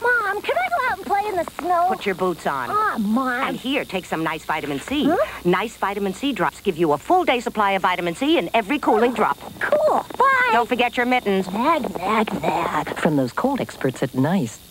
Mom, can I go out and play in the snow? Put your boots on. Oh, Mom. And here, take some N'Ice vitamin C. Huh? N'Ice vitamin C drops give you a full day supply of vitamin C in every cooling drop. Cool. Bye. Don't forget your mittens. Nag, nag, nag. From those cold experts at N'Ice.